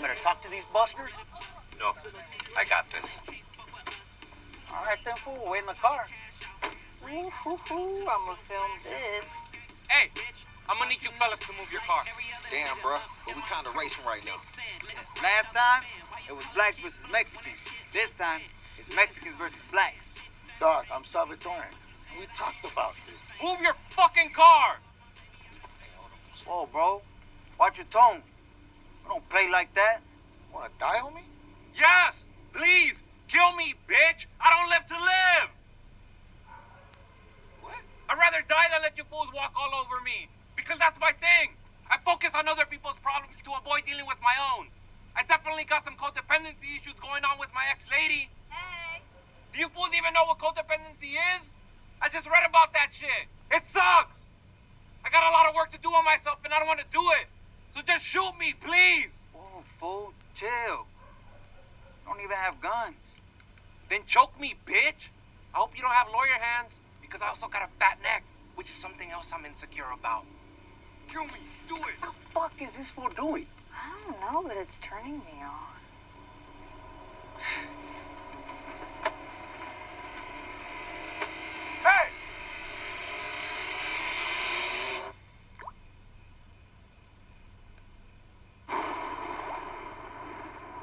want me to talk to these busters? No, I got this. All right then, fool. Wait in the car. Ooh, hoo, hoo, I'm gonna film this. Hey, I'm gonna need you fellas to move your car. Damn, bro. But we kind of racing right now. Last time, it was blacks versus Mexicans. This time, it's Mexicans versus blacks. Doc, I'm Salvatore. We talked about this. Move your fucking car! Whoa, bro. Watch your tone. We don't play like that. Wanna die on me? Yes! Please! Kill me, bitch! I don't live to live! What? I'd rather die than let you fools walk all over me. Because that's my thing. I focus on other people's problems to avoid dealing with my own. I definitely got some codependency issues going on with my ex-lady. Hey. Do you fools even know what codependency is? I just read about that shit. It sucks. I got a lot of work to do on myself and I don't want to do it. So just shoot me, please. Oh, fool. Chill. Don't even have guns. Then choke me, bitch. I hope you don't have lawyer hands because I also got a fat neck, which is something else I'm insecure about. Kill me. Do it. What the fuck is this fool doing? I don't know, but it's turning me on.